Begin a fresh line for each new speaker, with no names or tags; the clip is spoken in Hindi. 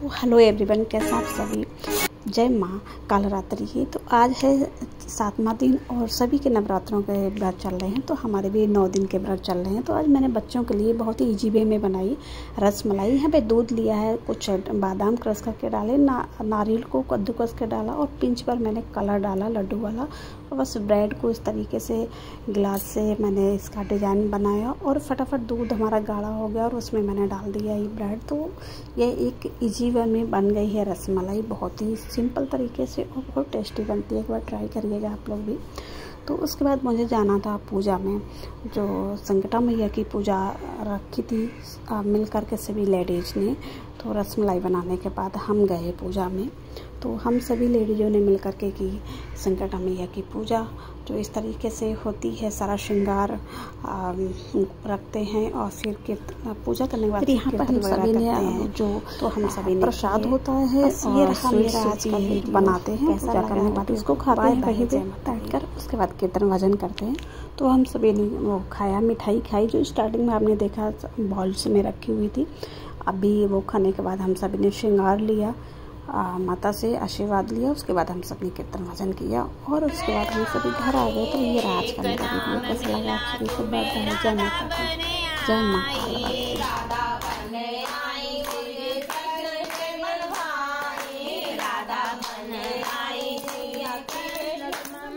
तो हेलो एवरीवन, कैसे आप सभी? जय माँ, काल रात्रि की तो आज है सातवां दिन और सभी के नवरात्रों के व्रत चल रहे हैं तो हमारे भी नौ दिन के व्रत चल रहे हैं। तो आज मैंने बच्चों के लिए बहुत ही ईजी वे में बनाई रस मलाई। यहाँ पे दूध लिया है, कुछ बादाम क्रश करके डाले, ना, नारियल को कद्दूकस के डाला और पिंच पर मैंने कलर डाला, लड्डू वाला। और बस ब्रेड को इस तरीके से गिलास से मैंने इसका डिज़ाइन बनाया और फटाफट दूध हमारा गाढ़ा हो गया और उसमें मैंने डाल दिया ये ब्रेड। तो ये एक इजी वे में बन गई है रसमलाई, बहुत ही सिंपल तरीके से और बहुत टेस्टी बनती है। एक बार ट्राई करिएगा आप लोग भी। तो उसके बाद मुझे जाना था पूजा में जो संकटा मैया की पूजा रखी थी। मिल कर के सभी लेडीज़ ने तो रसमलाई बनाने के बाद हम गए पूजा में। तो हम सभी लेडीज़ों ने मिल कर के की संकटा मैया की पूजा। जो इस तरीके से होती है सारा श्रृंगार रखते हैं और फिर के पूजा करने के बाद यहाँ पर हम सभी ने जो तो हम सभी ने प्रसाद होता है और स्वीट बनाते हैं पूजा करने के बाद इसको खाते हैं वही बैठ कर उसके बाद कीर्तन भजन करते हैं। तो हम सभी ने वो खाया मिठाई खाई जो स्टार्टिंग में आपने देखा बॉल्स में रखी हुई थी। अभी वो खाने के बाद हम सभी ने श्रृंगार लिया आ, माता से आशीर्वाद लिया उसके बाद हम सबने कीर्तन भजन किया और उसके बाद हम सभी घर आ गए तो ये राज का जय माता जय माता